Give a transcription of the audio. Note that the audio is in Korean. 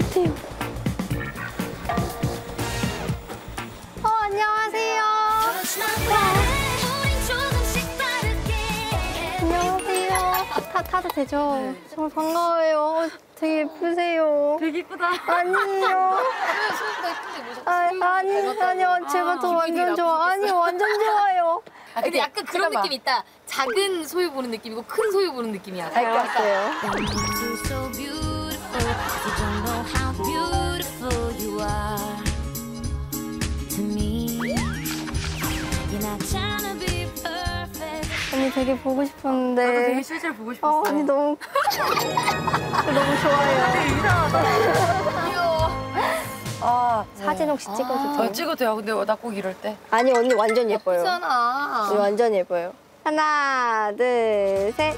같아요. 어, 안녕하세요. 안녕하세요. 타, 타도 되죠? 네. 정말 반가워요. 되게 예쁘세요. 되게 예쁘다. 아니요. 아, 아니, 아니요. 어, 제가 더 아, 완전 좋아. 아니, 완전 좋아요. 아, 근데 약간 그런 잠깐만. 느낌 있다. 작은 소유 보는 느낌이고 큰 소유 보는 느낌이야. 알겠어요. You're so beautiful. You don't know how beautiful you are to me. You're not trying to be perfect. 언니 되게 보고 싶었는데. 나도 되게 실제로 보고 싶었어. 어, 언니 너무. 너무 좋아요. 아, 사진 혹시 찍어도 어, 돼요? 찍어도 돼요. 근데 나 꼭 이럴 때. 아니, 언니 완전 예뻐요. 예쁘잖아. 언니 완전 예뻐요. 하나, 둘, 셋.